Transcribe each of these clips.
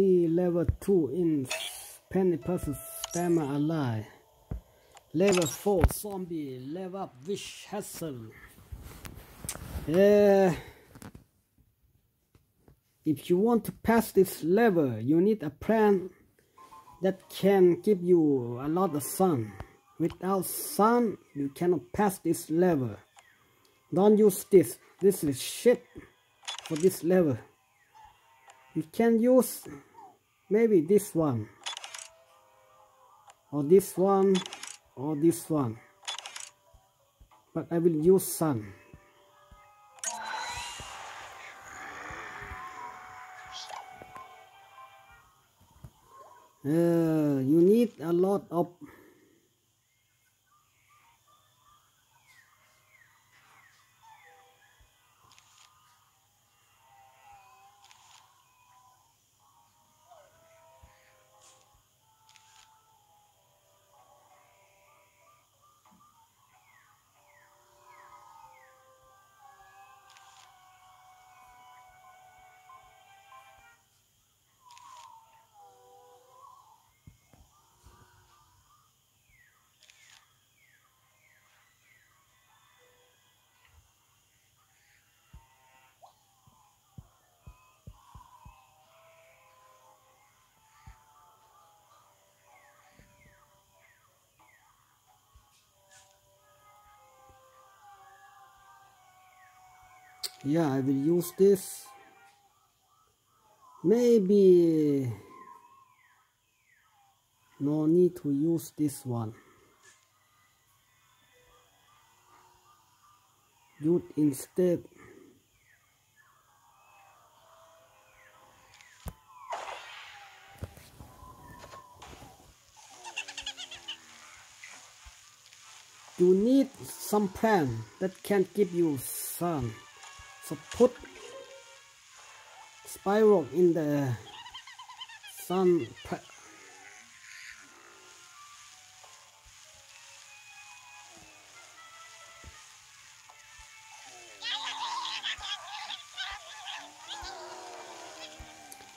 Be level 2 in Penny's Pursuit Stamen Alive. Level 4 zombie level up Witch Hazel. Yeah. If you want to pass this level, you need a plan that can give you a lot of sun. Without sun, you cannot pass this level. Don't use this. This is shit for this level. You can use maybe this one. Or this one or this one. But I will use sun. Uh, you need a lot of yeah I will use this. Maybe no need to use this one. Use instead. You need some plant that can give you sun so put spiral in the sun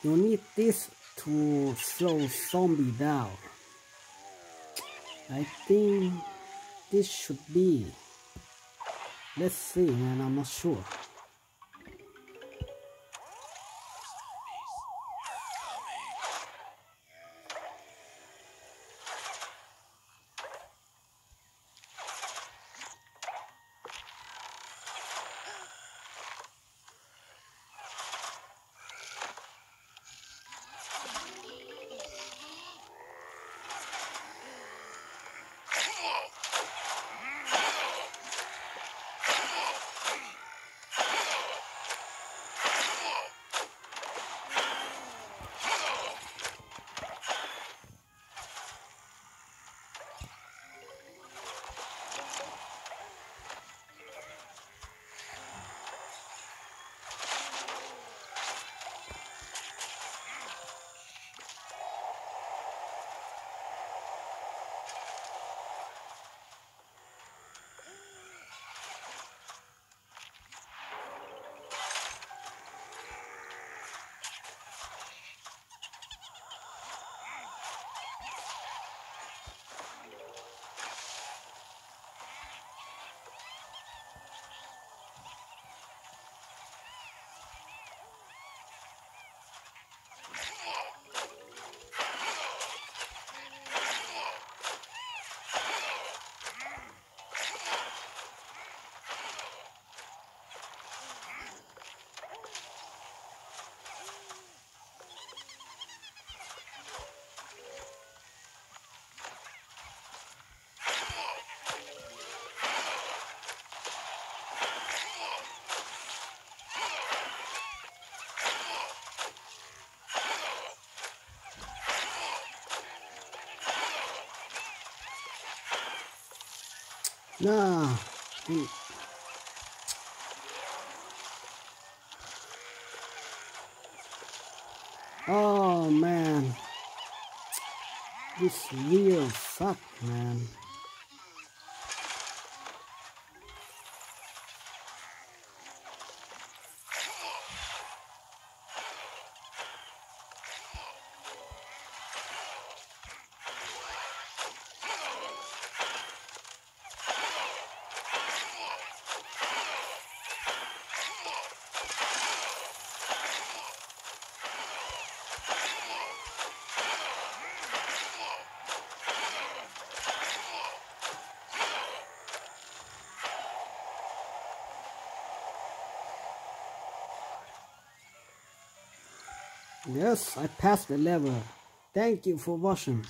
you need this to slow zombie down. I think this should be. Let's see man I'm not sure Nah. Hmm. Oh man. This real suck, man. Yes, I passed the level. Thank you for watching.